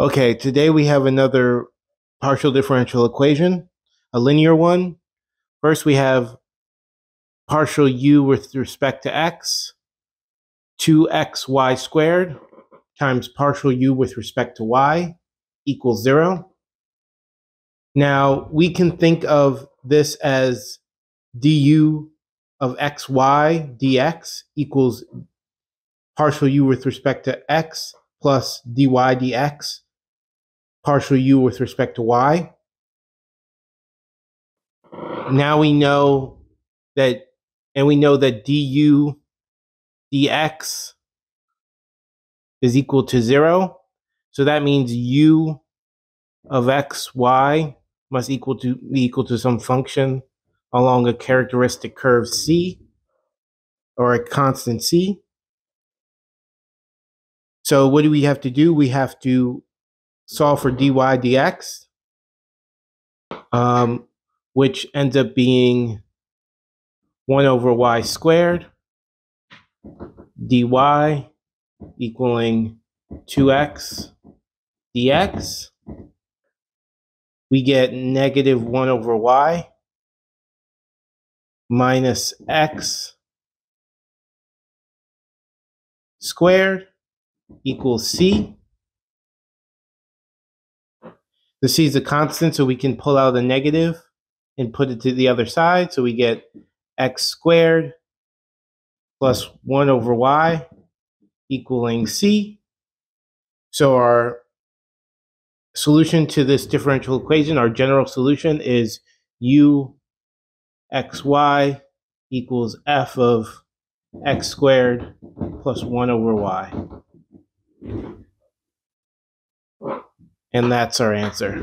Okay, today we have another partial differential equation, a linear one. First, we have partial u with respect to x, 2xy squared times partial u with respect to y equals 0. Now, we can think of this as du of xy dx equals partial u with respect to x plus dy dx partial u with respect to y. Now we know that, and we know that du dx is equal to 0. So that means u of x, y must equal to be equal to some function along a characteristic curve c or a constant c. So what do we have to do? We have to solve for dy dx, um, which ends up being 1 over y squared dy equaling 2x dx. We get negative 1 over y minus x squared equals c. The c is a constant, so we can pull out a negative and put it to the other side. So we get x squared plus 1 over y equaling c. So our solution to this differential equation, our general solution is u xy equals f of x squared plus 1 over y. And that's our answer.